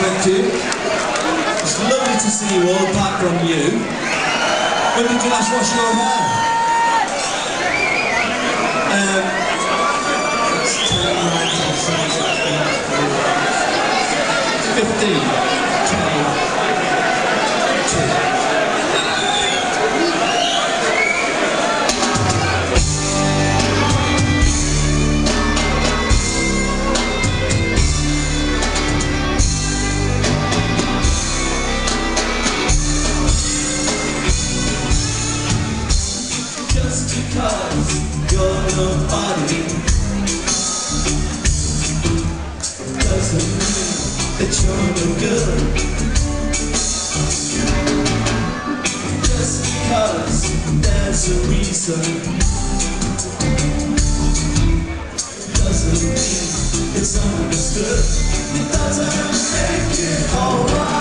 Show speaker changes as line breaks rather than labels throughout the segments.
thank you. It's lovely to see you all, apart from you. When did you last wash your hair? Doesn't that you're no good. Just because there's a reason Doesn't mean it's understood. It doesn't make it alright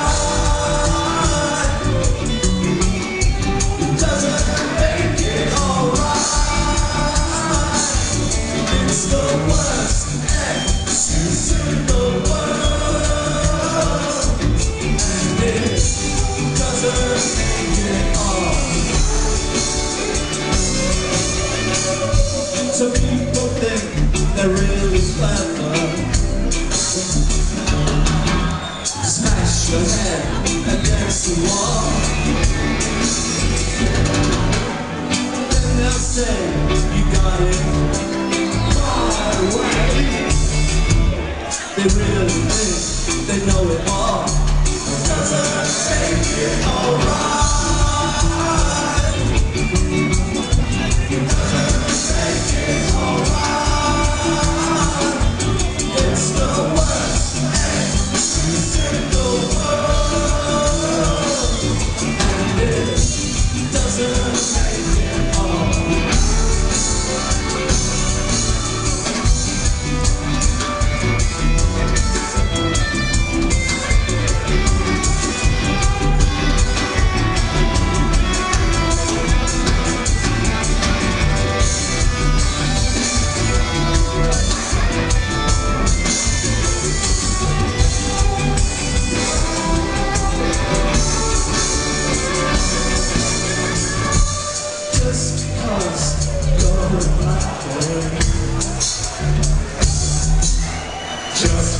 really clever Smash your head against the wall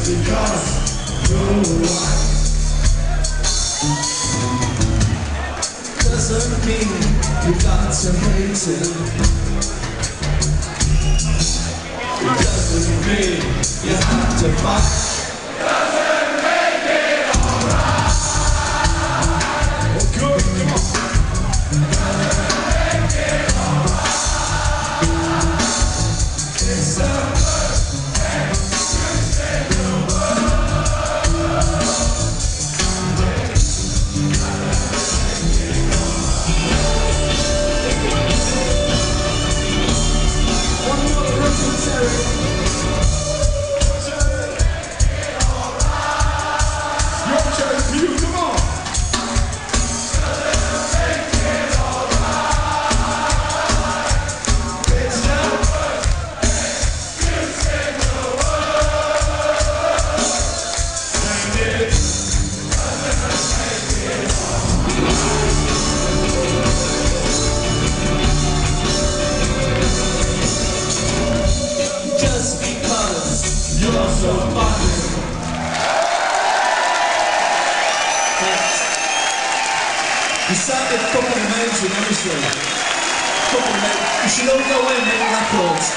because you're white Doesn't mean you got to hate it. It doesn't mean you have to fight You sounded fucking amazing, honestly. Fucking amazing. You should all go in and make records.